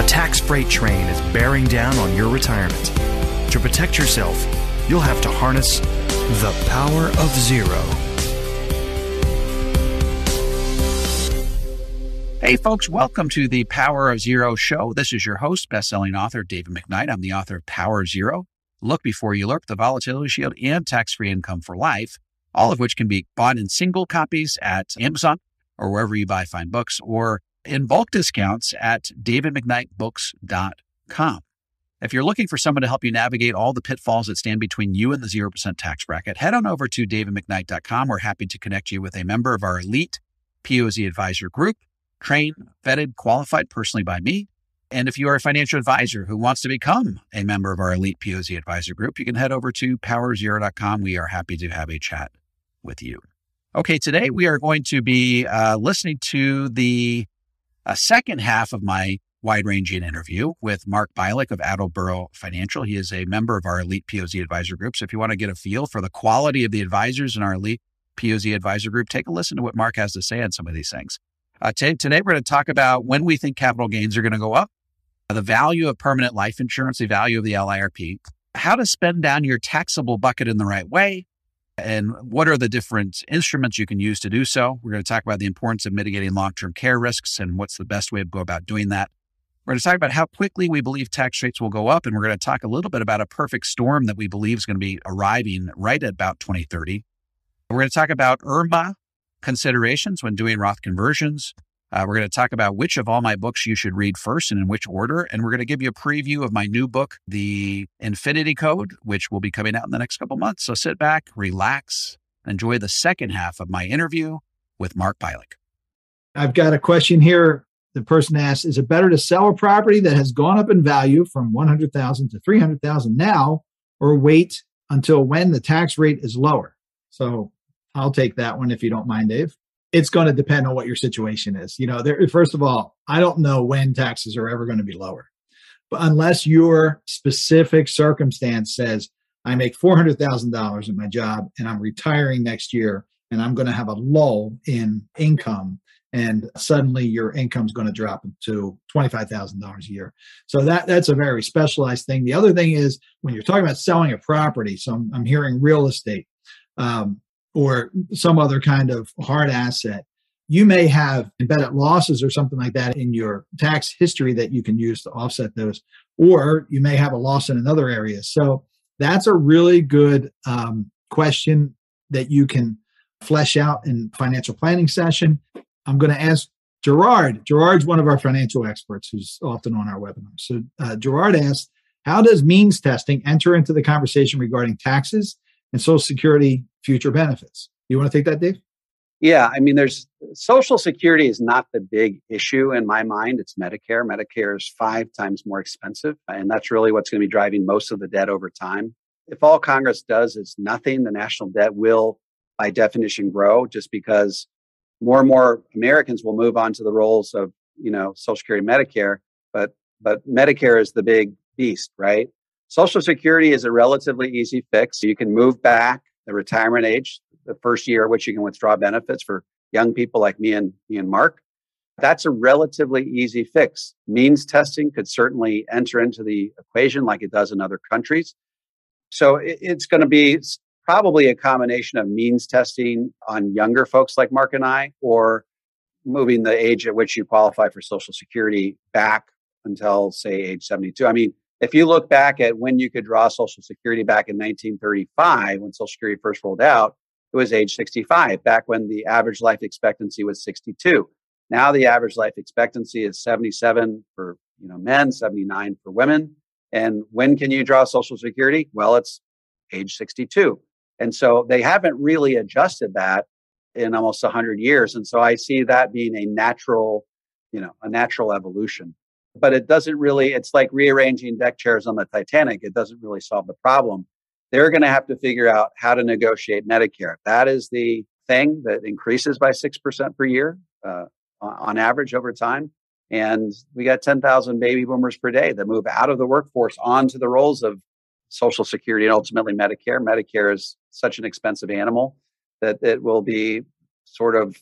A tax freight train is bearing down on your retirement. To protect yourself, you'll have to harness the power of zero. Hey, folks, welcome to the Power of Zero show. This is your host, best-selling author David McKnight. I'm the author of Power Zero, Look Before You LIRP, The Volatility Shield, and Tax-Free Income for Life, all of which can be bought in single copies at Amazon or wherever you buy fine books or in bulk discounts at davidmcknightbooks.com. If you're looking for someone to help you navigate all the pitfalls that stand between you and the 0% tax bracket, head on over to davidmcknight.com. We're happy to connect you with a member of our elite POZ advisor group trained, vetted, qualified personally by me. And if you are a financial advisor who wants to become a member of our elite POZ advisor group, you can head over to powerzero.com. We are happy to have a chat with you. Okay, today we are going to be uh, listening to the uh, second half of my wide ranging interview with Mark Byelich of Attleboro Financial. He is a member of our elite POZ advisor group. So if you want to get a feel for the quality of the advisors in our elite POZ advisor group, take a listen to what Mark has to say on some of these things. Uh, t- today, we're going to talk about when we think capital gains are going to go up, the value of permanent life insurance, the value of the LIRP, how to spend down your taxable bucket in the right way, and what are the different instruments you can use to do so. We're going to talk about the importance of mitigating long term care risks and what's the best way to go about doing that. We're going to talk about how quickly we believe tax rates will go up, and we're going to talk a little bit about a perfect storm that we believe is going to be arriving right at about 2030. We're going to talk about IRMAA considerations when doing Roth conversions. Uh, we're going to talk about which of all my books you should read first and in which order. And we're going to give you a preview of my new book, The Infinity Code, which will be coming out in the next couple months. So sit back, relax, enjoy the second half of my interview with Mark Byelich. I've got a question here. The person asks, is it better to sell a property that has gone up in value from 100,000 to 300,000 now or wait until when the tax rate is lower? So I'll take that one if you don't mind, Dave. It's going to depend on what your situation is. You know, there, first of all, I don't know when taxes are ever going to be lower. But unless your specific circumstance says, I make $400,000 in my job and I'm retiring next year and I'm going to have a lull in income and suddenly your income's going to drop to $25,000 a year. So that that's a very specialized thing. The other thing is when you're talking about selling a property, so I'm, I'm hearing real estate. Um, or some other kind of hard asset, you may have embedded losses or something like that in your tax history that you can use to offset those, or you may have a loss in another area. So that's a really good um, question that you can flesh out in financial planning session. I'm going to ask Gerard. Gerard's one of our financial experts who's often on our webinars. So uh, Gerard asked, how does means testing enter into the conversation regarding taxes and Social Security future benefits. You want to take that, Dave? Yeah, I mean, there's Social Security is not the big issue in my mind. It's Medicare. Medicare is five times more expensive, and that's really what's going to be driving most of the debt over time. If all Congress does is nothing, the national debt will, by definition, grow just because more and more Americans will move on to the roles of, you know, Social Security, and Medicare, but but Medicare is the big beast, right? Social Security is a relatively easy fix. You can move back the retirement age, the first year which you can withdraw benefits for young people like me and me and Mark. That's a relatively easy fix. Means testing could certainly enter into the equation like it does in other countries. So it's going to be probably a combination of means testing on younger folks like Mark and I, or moving the age at which you qualify for Social Security back until, say, age 72. I mean, if you look back at when you could draw Social Security back in 1935, when Social Security first rolled out, it was age 65, back when the average life expectancy was 62. Now the average life expectancy is 77 for you know men, 79 for women. And when can you draw Social Security? Well, it's age 62. And so they haven't really adjusted that in almost 100 years. And so I see that being a natural, you know, a natural evolution but it doesn't really, it's like rearranging deck chairs on the Titanic. It doesn't really solve the problem. They're going to have to figure out how to negotiate Medicare. That is the thing that increases by 6% per year uh, on average over time. And we got 10,000 baby boomers per day that move out of the workforce onto the roles of Social Security and ultimately Medicare. Medicare is such an expensive animal that it will be sort of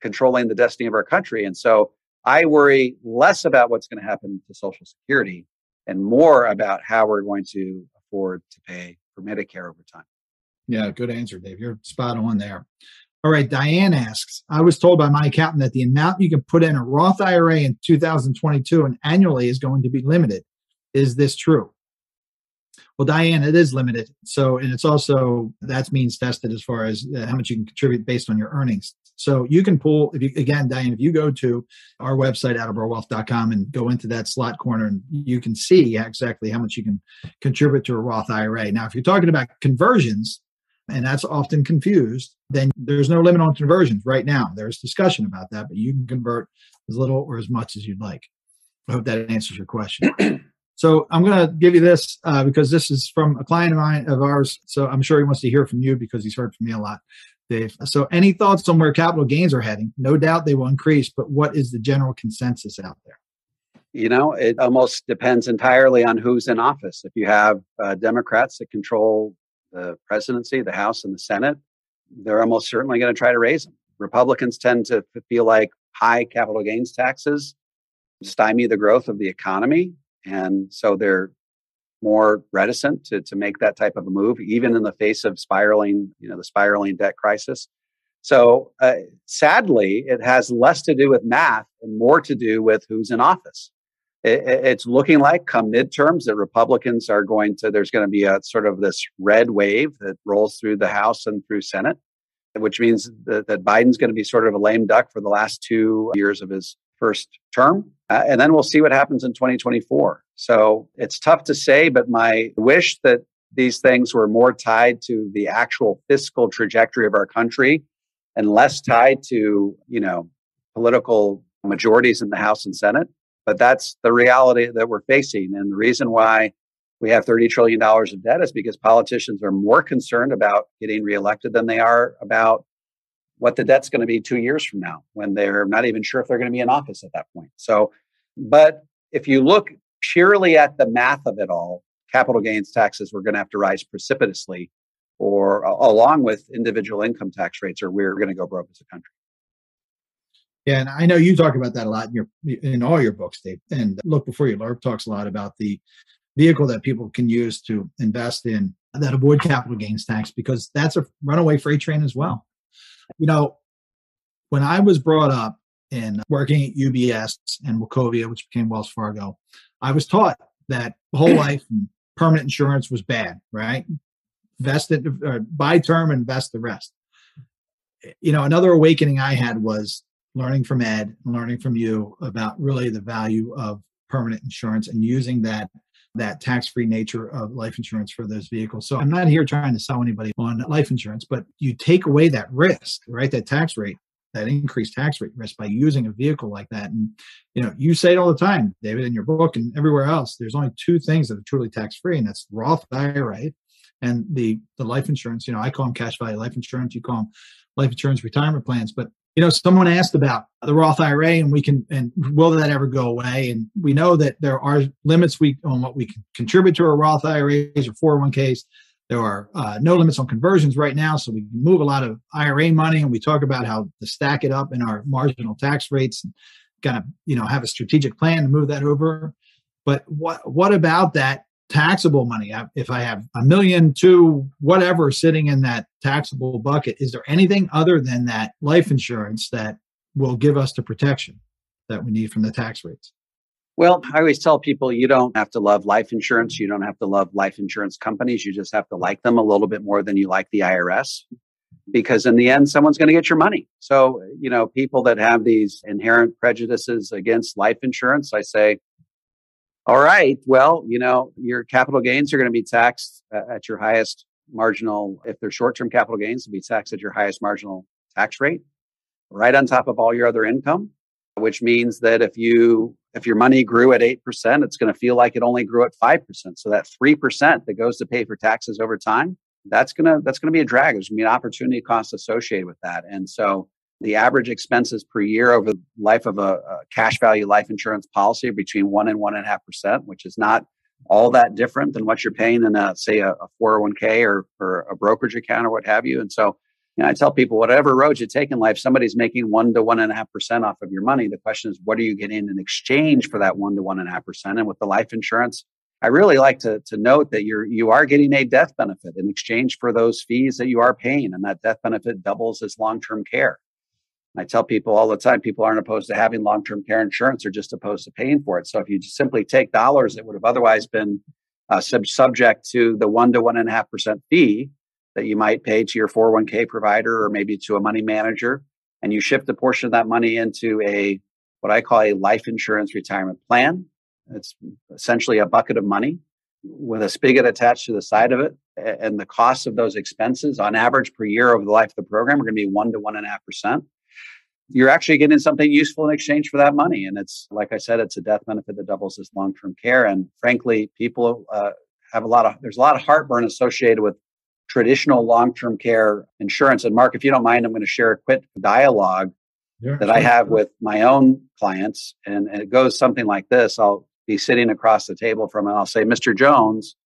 controlling the destiny of our country. And so I worry less about what's going to happen to Social Security and more about how we're going to afford to pay for Medicare over time. Yeah, good answer, Dave. You're spot on there. All right, Diane asks I was told by my accountant that the amount you can put in a Roth IRA in 2022 and annually is going to be limited. Is this true? Well, Diane, it is limited. So, and it's also that's means tested as far as uh, how much you can contribute based on your earnings. So you can pull, if you, again, Diane, if you go to our website, attleborowealth.com and go into that slot corner and you can see exactly how much you can contribute to a Roth IRA. Now, if you're talking about conversions, and that's often confused, then there's no limit on conversions right now. There's discussion about that, but you can convert as little or as much as you'd like. I hope that answers your question. So I'm going to give you this uh, because this is from a client of mine of ours. So I'm sure he wants to hear from you because he's heard from me a lot, Dave. So any thoughts on where capital gains are heading? No doubt they will increase, but what is the general consensus out there? You know, it almost depends entirely on who's in office. If you have uh, Democrats that control the presidency, the House, and the Senate, they're almost certainly going to try to raise them. Republicans tend to feel like high capital gains taxes stymie the growth of the economy and so they're more reticent to, to make that type of a move, even in the face of spiraling, you know, the spiraling debt crisis. So uh, sadly, it has less to do with math and more to do with who's in office. It, it's looking like come midterms that Republicans are going to, there's going to be a sort of this red wave that rolls through the House and through Senate, which means that, that Biden's going to be sort of a lame duck for the last two years of his first term. Uh, and then we'll see what happens in 2024. So it's tough to say, but my wish that these things were more tied to the actual fiscal trajectory of our country and less tied to, you know, political majorities in the House and Senate. But that's the reality that we're facing. And the reason why we have $30 trillion of debt is because politicians are more concerned about getting reelected than they are about what the debt's going to be two years from now when they're not even sure if they're going to be in office at that point. So, but if you look purely at the math of it all, capital gains taxes were going to have to rise precipitously, or uh, along with individual income tax rates, or we're going to go broke as a country. Yeah, and I know you talk about that a lot in your in all your books, Dave. And look before you LIRP talks a lot about the vehicle that people can use to invest in that avoid capital gains tax because that's a runaway freight train as well. You know, when I was brought up in working at UBS and Wachovia, which became Wells Fargo, I was taught that whole life and permanent insurance was bad, right? Vest it, uh, or buy term, and invest the rest. You know, another awakening I had was learning from Ed, learning from you about really the value of permanent insurance and using that that tax-free nature of life insurance for those vehicles. So I'm not here trying to sell anybody on life insurance, but you take away that risk, right? That tax rate, that increased tax rate risk by using a vehicle like that. And you know, you say it all the time, David, in your book and everywhere else. There's only two things that are truly tax-free, and that's Roth IRA and the the life insurance. You know, I call them cash value life insurance. You call them life insurance retirement plans, but you know, someone asked about the Roth IRA and we can, and will that ever go away? And we know that there are limits we on what we can contribute to our Roth IRAs or 401ks. There are uh, no limits on conversions right now, so we move a lot of IRA money, and we talk about how to stack it up in our marginal tax rates and kind of you know have a strategic plan to move that over. But what what about that taxable money if i have a million to whatever sitting in that taxable bucket is there anything other than that life insurance that will give us the protection that we need from the tax rates well i always tell people you don't have to love life insurance you don't have to love life insurance companies you just have to like them a little bit more than you like the irs because in the end someone's going to get your money so you know people that have these inherent prejudices against life insurance i say all right. Well, you know, your capital gains are going to be taxed uh, at your highest marginal, if they're short term capital gains, to be taxed at your highest marginal tax rate, right on top of all your other income, which means that if you if your money grew at 8%, it's going to feel like it only grew at 5%. So that 3% that goes to pay for taxes over time, that's going to that's going to be a drag. There's going to be an opportunity cost associated with that. And so the average expenses per year over the life of a, a cash value life insurance policy between one and one and a half percent, which is not all that different than what you're paying in a say a, a 401k or, or a brokerage account or what have you. And so, I tell people whatever road you take in life, somebody's making one to one and a half percent off of your money. The question is, what are you getting in exchange for that one to one and a half percent? And with the life insurance, I really like to, to note that you're you are getting a death benefit in exchange for those fees that you are paying, and that death benefit doubles as long-term care. I tell people all the time, people aren't opposed to having long-term care insurance; they're just opposed to paying for it. So if you simply take dollars that would have otherwise been uh, sub- subject to the one to one and a half percent fee that you might pay to your 401k provider or maybe to a money manager, and you shift a portion of that money into a what I call a life insurance retirement plan it's essentially a bucket of money with a spigot attached to the side of it. And the cost of those expenses on average per year over the life of the program are going to be one to one and a half percent. You're actually getting something useful in exchange for that money. And it's, like I said, it's a death benefit that doubles as long term care. And frankly, people uh, have a lot of, there's a lot of heartburn associated with traditional long term care insurance. And Mark, if you don't mind, I'm going to share a quick dialogue yeah, that sure. I have with my own clients. And, and it goes something like this I'll be sitting across the table from him. I'll say, Mr. Jones,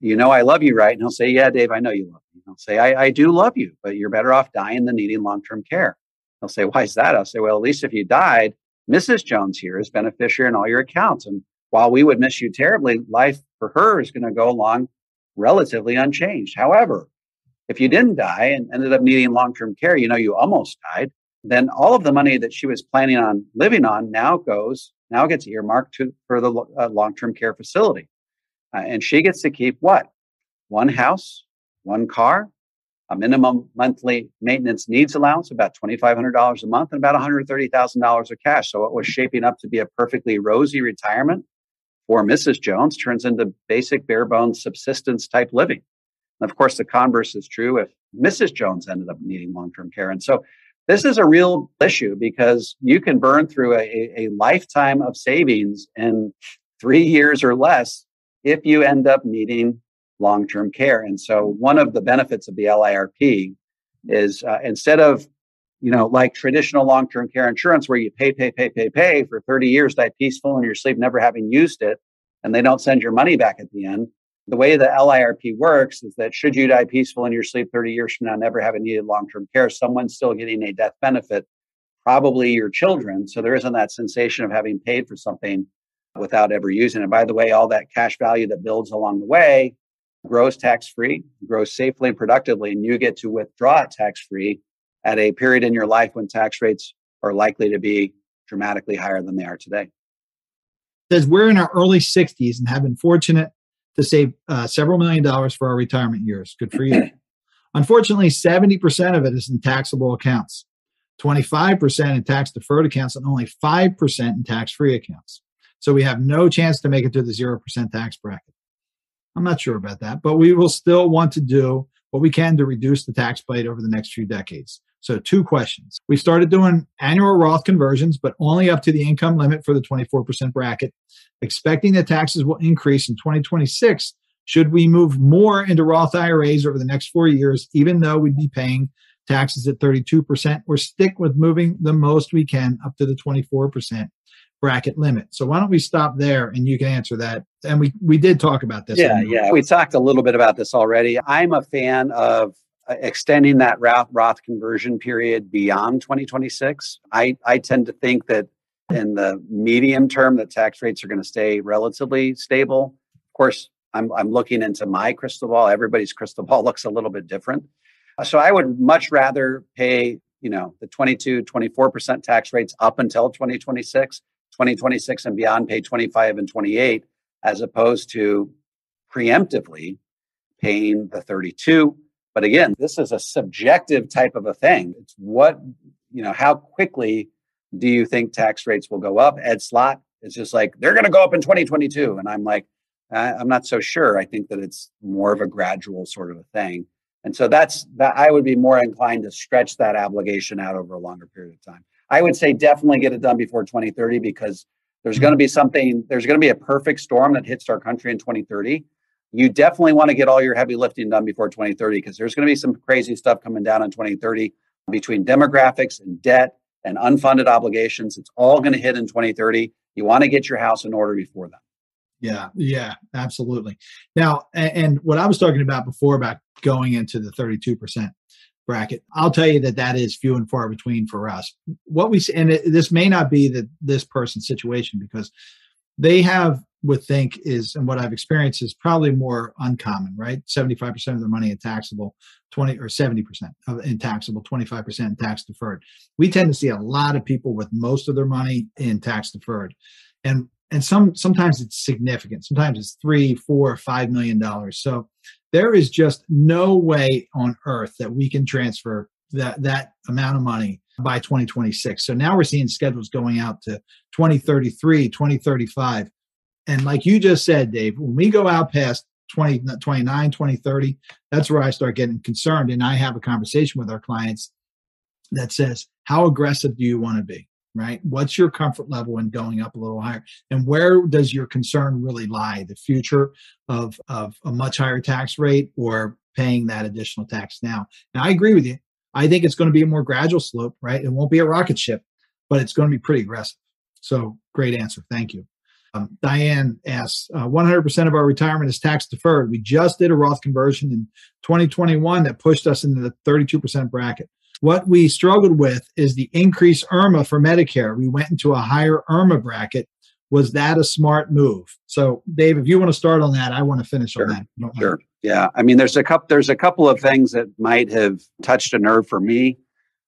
you know I love you, right? And he'll say, Yeah, Dave, I know you love me. I'll say, I, I do love you, but you're better off dying than needing long term care. He'll say, Why is that? I'll say, Well, at least if you died, Mrs. Jones here is beneficiary in all your accounts. And while we would miss you terribly, life for her is going to go along relatively unchanged. However, if you didn't die and ended up needing long term care, you know, you almost died, then all of the money that she was planning on living on now goes now gets earmarked to, for the uh, long-term care facility. Uh, and she gets to keep what? One house, one car, a minimum monthly maintenance needs allowance, about $2,500 a month, and about $130,000 of cash. So, it was shaping up to be a perfectly rosy retirement for Mrs. Jones turns into basic bare bones subsistence type living. And of course, the converse is true if Mrs. Jones ended up needing long term care. And so, this is a real issue because you can burn through a, a lifetime of savings in three years or less if you end up needing long term care. And so, one of the benefits of the LIRP is uh, instead of you know, like traditional long term care insurance where you pay, pay, pay, pay, pay for 30 years, die peaceful in your sleep, never having used it, and they don't send your money back at the end the way the LIRP works is that should you die peaceful in your sleep 30 years from now, never having needed long term care, someone's still getting a death benefit, probably your children. So there isn't that sensation of having paid for something without ever using it. By the way, all that cash value that builds along the way grows tax free, grows safely and productively, and you get to withdraw it tax free at a period in your life when tax rates are likely to be dramatically higher than they are today. Says we're in our early 60s and have been fortunate to save uh, several million dollars for our retirement years. Good for you. Unfortunately, 70% of it is in taxable accounts, 25% in tax deferred accounts, and only 5% in tax free accounts. So we have no chance to make it to the 0% tax bracket. I'm not sure about that, but we will still want to do what we can to reduce the tax bite over the next few decades. So, two questions. We started doing annual Roth conversions, but only up to the income limit for the 24% bracket. Expecting that taxes will increase in 2026, should we move more into Roth IRAs over the next four years, even though we'd be paying taxes at 32%, or stick with moving the most we can up to the 24% bracket limit. So why don't we stop there and you can answer that. And we we did talk about this. Yeah, yeah. We talked a little bit about this already. I'm a fan of Uh, extending that Roth, Roth conversion period beyond 2026. I, I tend to think that in the medium term, that tax rates are going to stay relatively stable. Of course, I'm, I'm looking into my crystal ball. Everybody's crystal ball looks a little bit different. Uh, so I would much rather pay, you know, the 22, 24% tax rates up until 2026, 2026 and beyond pay 25 and 28, as opposed to preemptively paying the 32 but again, this is a subjective type of a thing. It's what, you know, how quickly do you think tax rates will go up? Ed Slott is just like, they're going to go up in 2022. And I'm like, I'm not so sure. I think that it's more of a gradual sort of a thing. And so that's that I would be more inclined to stretch that obligation out over a longer period of time. I would say definitely get it done before 2030 because there's hmm. going to be something, there's going to be a perfect storm that hits our country in 2030 you definitely want to get all your heavy lifting done before 2030 because there's going to be some crazy stuff coming down in 2030 between demographics and debt and unfunded obligations. It's all going to hit in 2030. You want to get your house in order before then. Yeah, yeah, absolutely. Now, and, what I was talking about before about going into the 32%, bracket. I'll tell you that that is few and far between for us. What we see, and this may not be that this person's situation because they have would think is and what I've experienced is probably more uncommon, right? 75% of their money in taxable, 20 or 70% of in taxable, 25% tax deferred. We tend to see a lot of people with most of their money in tax deferred. And and some sometimes it's significant. Sometimes it's three, four, five million dollars. So there is just no way on earth that we can transfer that that amount of money by 2026. So now we're seeing schedules going out to 2033, 2035. And like you just said, Dave, when we go out past 2029, 2030, that's where I start getting concerned. And I have a conversation with our clients that says, How aggressive do you want to be? Right? What's your comfort level in going up a little higher? And where does your concern really lie? The future of, of a much higher tax rate or paying that additional tax now? Now, I agree with you. I think it's going to be a more gradual slope, right? It won't be a rocket ship, but it's going to be pretty aggressive. So, great answer. Thank you. Um, Diane asks, uh, 100% of our retirement is tax deferred. We just did a Roth conversion in 2021 that pushed us into the 32% bracket. What we struggled with is the increased IRMAA for Medicare. We went into a higher IRMAA bracket. Was that a smart move? So, Dave, if you want to start on that, I want to finish sure. on that. Sure. Yeah. I mean, there's a couple. There's a couple of things that might have touched a nerve for me.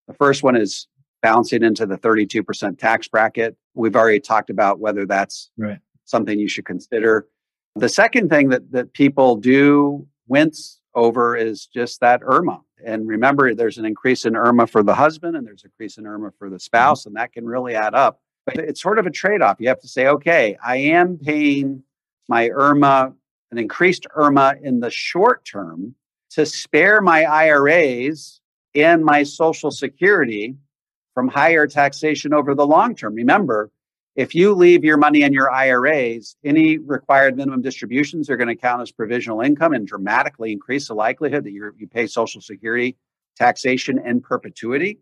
The first one is bouncing into the 32% tax bracket. We've already talked about whether that's right. something you should consider. The second thing that, that people do wince over is just that IRMAA. And remember, there's an increase in IRMAA for the husband and there's an increase in IRMAA for the spouse, and that can really add up. But it's sort of a trade off. You have to say, okay, I am paying my IRMAA, an increased IRMA in the short term to spare my IRAs and my Social Security from higher taxation over the long term. Remember, if you leave your money in your IRAs, any required minimum distributions are going to count as provisional income and dramatically increase the likelihood that you pay Social Security taxation in perpetuity.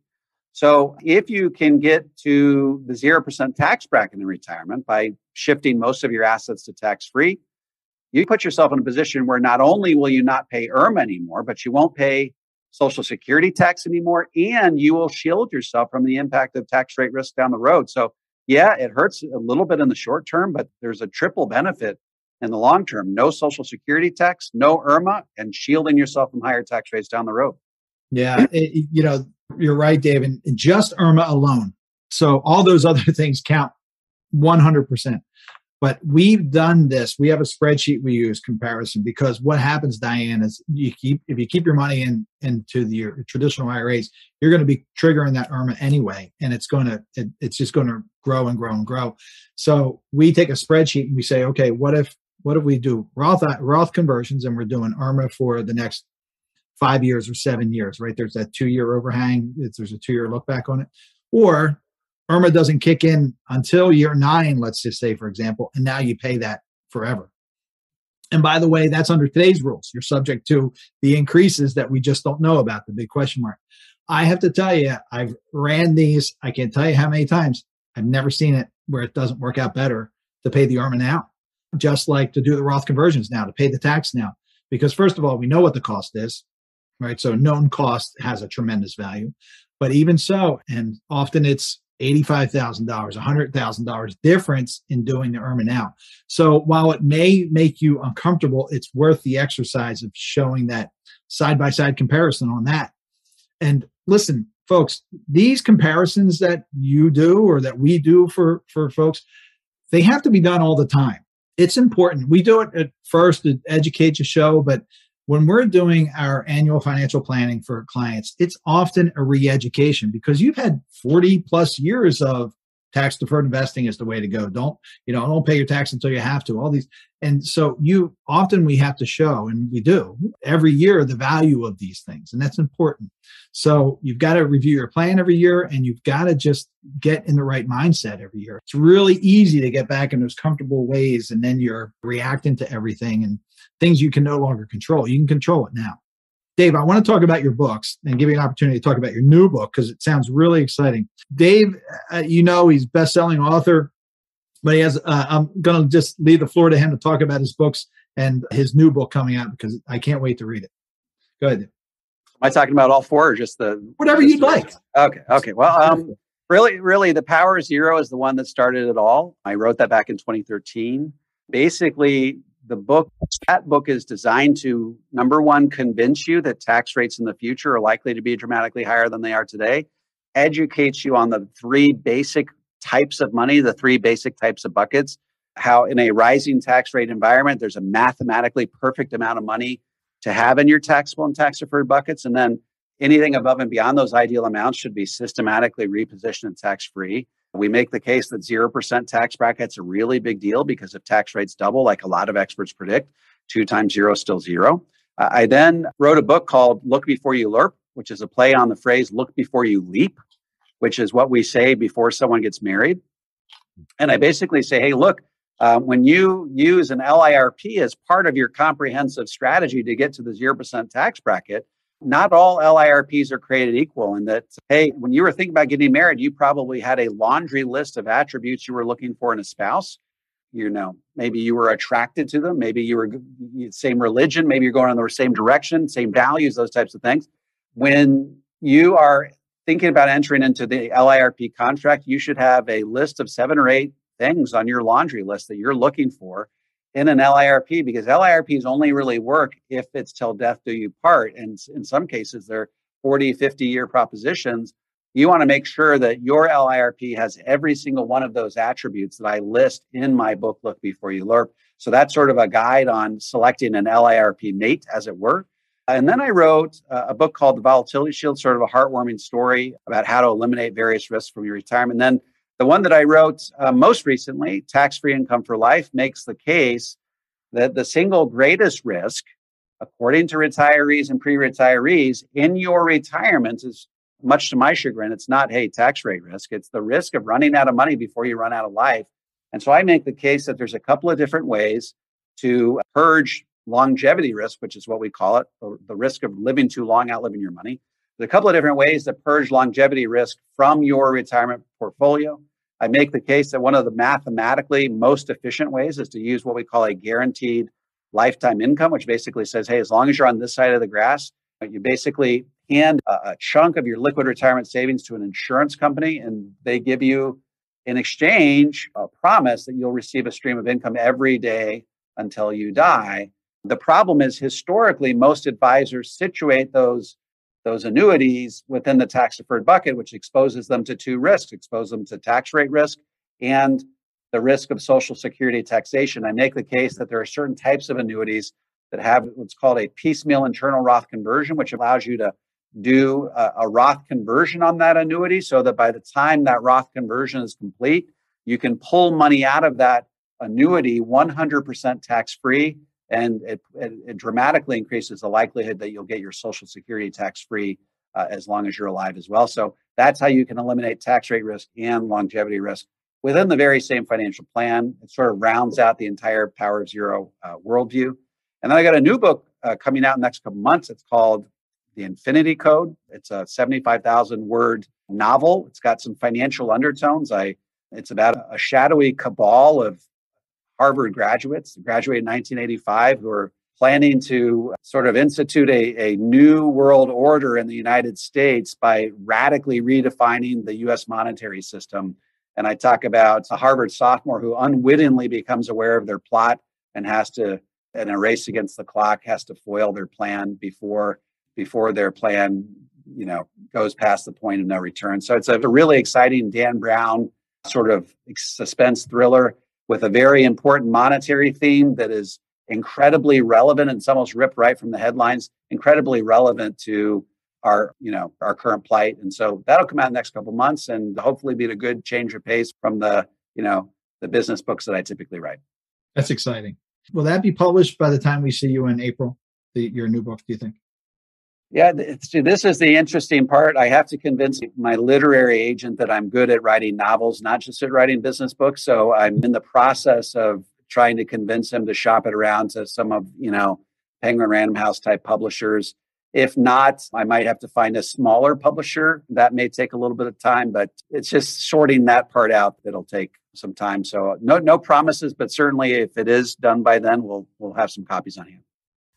So, if you can get to the 0% tax bracket in retirement by shifting most of your assets to tax free, you put yourself in a position where not only will you not pay IRMAA anymore, but you won't pay Social Security tax anymore, and you will shield yourself from the impact of tax rate risk down the road. So, yeah, it hurts a little bit in the short term, but there's a triple benefit in the long term no Social Security tax, no IRMAA, and shielding yourself from higher tax rates down the road. Yeah, it, you know, you're right, Dave, and just IRMAA alone. So, all those other things count 100%. But we've done this. We have a spreadsheet we use comparison because what happens, Diane, is you keep if you keep your money in into the, your traditional IRAs, you're going to be triggering that IRMAA anyway, and it's going to it, it's just going to grow and grow and grow. So we take a spreadsheet and we say, okay, what if what if we do Roth Roth conversions and we're doing IRMAA for the next five years or seven years, right? There's that two year overhang. There's a two year look back on it, or IRMAA doesn't kick in until year nine, let's just say, for example, and now you pay that forever. And by the way, that's under today's rules. You're subject to the increases that we just don't know about, the big question mark. I have to tell you, I've ran these, I can't tell you how many times. I've never seen it where it doesn't work out better to pay the IRMAA now, just like to do the Roth conversions now, to pay the tax now. Because, first of all, we know what the cost is, right? So, known cost has a tremendous value. But even so, and often it's $85,000, $100,000 difference in doing the IRMAA now. So while it may make you uncomfortable, it's worth the exercise of showing that side by side comparison on that. And listen, folks, these comparisons that you do or that we do for, for folks, they have to be done all the time. It's important. We do it at first to educate the show, but when we're doing our annual financial planning for clients, it's often a re education because you've had 40 plus years of tax deferred investing is the way to go. Don't, you know, don't pay your tax until you have to. All these. And so you often we have to show, and we do every year, the value of these things. And that's important. So you've got to review your plan every year and you've got to just get in the right mindset every year. It's really easy to get back in those comfortable ways and then you're reacting to everything and things you can no longer control. You can control it now. Dave, I want to talk about your books and give you an opportunity to talk about your new book because it sounds really exciting. Dave, uh, you know he's best-selling author, but he has. Uh, I'm going to just leave the floor to him to talk about his books and his new book coming out because I can't wait to read it. Go ahead. Am I talking about all four or just the whatever you'd like? Okay. Okay. Well, um, really, really, the Power Zero is the one that started it all. I wrote that back in 2013. Basically, the book that book is designed to number one convince you that tax rates in the future are likely to be dramatically higher than they are today educates you on the three basic types of money the three basic types of buckets how in a rising tax rate environment there's a mathematically perfect amount of money to have in your taxable and tax deferred buckets and then anything above and beyond those ideal amounts should be systematically repositioned and tax free we make the case that 0% tax bracket's a really big deal because if tax rates double, like a lot of experts predict, two times zero is still zero. I then wrote a book called Look Before You LIRP, which is a play on the phrase look before you leap, which is what we say before someone gets married. And I basically say, hey, look, uh, when you use an LIRP as part of your comprehensive strategy to get to the 0% tax bracket, not all LIRPs are created equal, and that, hey, when you were thinking about getting married, you probably had a laundry list of attributes you were looking for in a spouse. You know, maybe you were attracted to them, maybe you were same religion, maybe you're going in the same direction, same values, those types of things. When you are thinking about entering into the LIRP contract, you should have a list of seven or eight things on your laundry list that you're looking for in an LIRP because LIRPs only really work if it's till death do you part. And in some cases, they're 40, 50 year propositions. You want to make sure that your LIRP has every single one of those attributes that I list in my book, Look Before You LIRP. So that's sort of a guide on selecting an LIRP mate, as it were. And then I wrote uh, a book called The Volatility Shield, sort of a heartwarming story about how to eliminate various risks from your retirement. And then the one that I wrote uh, most recently, Tax Free Income for Life, makes the case that the single greatest risk, according to retirees and pre retirees, in your retirement is much to my chagrin, it's not, hey, tax rate risk. It's the risk of running out of money before you run out of life. And so I make the case that there's a couple of different ways to purge longevity risk, which is what we call it, the risk of living too long, outliving your money. There's a couple of different ways to purge longevity risk from your retirement portfolio. I make the case that one of the mathematically most efficient ways is to use what we call a guaranteed lifetime income, which basically says, hey, as long as you're on this side of the grass, you basically hand a, chunk of your liquid retirement savings to an insurance company, and they give you, in exchange, a promise that you'll receive a stream of income every day until you die. The problem is, historically, most advisors situate those those annuities within the tax deferred bucket, which exposes them to two risks, expose them to tax rate risk and the risk of social security taxation. I make the case that there are certain types of annuities that have what's called a piecemeal internal Roth conversion, which allows you to do a, a Roth conversion on that annuity so that by the time that Roth conversion is complete, you can pull money out of that annuity 100% tax free and it, it, it, dramatically increases the likelihood that you'll get your social security tax free uh, as long as you're alive as well. So that's how you can eliminate tax rate risk and longevity risk within the very same financial plan. It sort of rounds out the entire power of zero uh, worldview. And then i got a new book uh, coming out in the next couple months. It's called the infinity code. It's a 75000 word novel. It's got some financial undertones. I it's about a shadowy cabal of Harvard graduates, graduated in 1985, who are planning to sort of institute a, a new world order in the United States by radically redefining the US monetary system. And I talk about a Harvard sophomore who unwittingly becomes aware of their plot and has to, in a race against the clock, has to foil their plan before before their plan, you know, goes past the point of no return. So it's a really exciting Dan Brown sort of suspense thriller with a very important monetary theme that is incredibly relevant and it's almost ripped right from the headlines, incredibly relevant to our, you know, our current plight. And so that'll come out in the next couple months and hopefully be a good change of pace from the, you know, the business books that I typically write. That's exciting. Will that be published by the time we see you in April? The, your new book, do you think? Yeah, see, this is the interesting part. I have to convince my literary agent that I'm good at writing novels, not just at writing business books. So I'm in the process of trying to convince him to shop it around to some of, you know, Penguin Random House type publishers. If not, I might have to find a smaller publisher. That may take a little bit of time, but it's just sorting that part out that'll take some time. So no no promises, but certainly if it is done by then, we'll we'll have some copies on hand.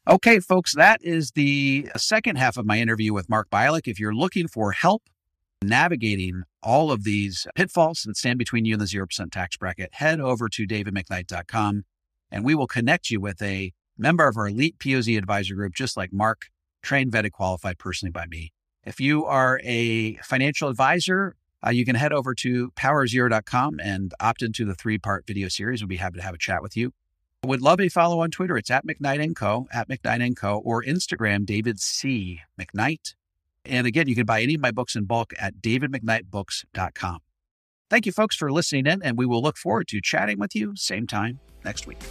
Okay, folks, that is the second half of my interview with Mark Byelich. If you're looking for help navigating all of these pitfalls that stand between you and the 0% tax bracket, head over to davidmcknight.com and we will connect you with a member of our elite POZ advisor group, just like Mark, trained, vetted, qualified personally by me. If you are a financial advisor, uh, you can head over to powerzero.com and opt into the three part video series. We'll be happy to have a chat with you. Would love a follow on Twitter. It's at McKnight & Co, at McKnight & Co, or Instagram, David C. McKnight. And again, you can buy any of my books in bulk at davidmcknightbooks.com. Thank you, folks, for listening in, and we will look forward to chatting with you same time next week.